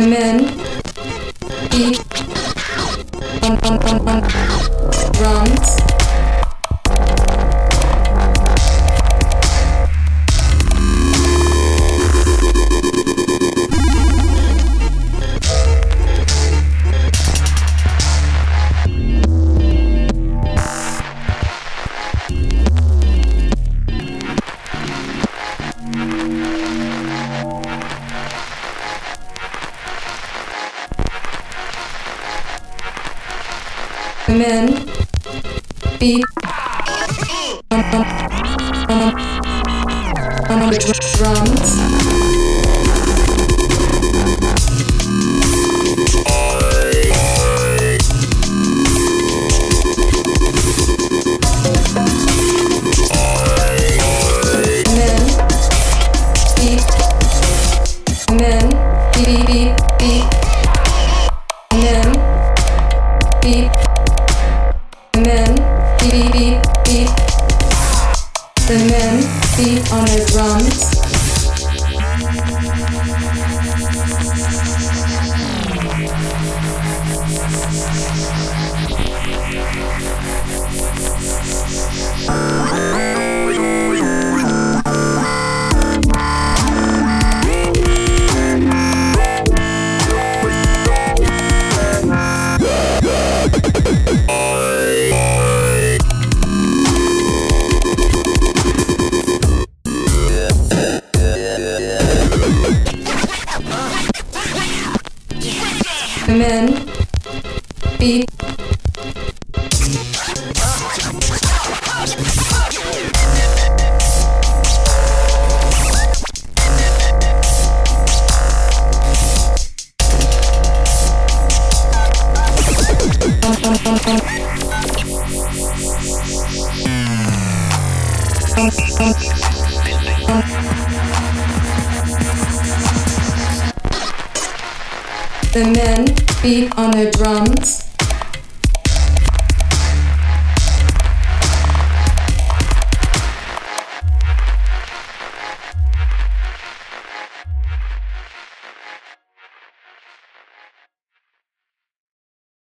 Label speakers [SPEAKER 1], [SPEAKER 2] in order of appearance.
[SPEAKER 1] men on men on, on the drums. Beat beat. The men beat on the drums men beat The men beat on their drums.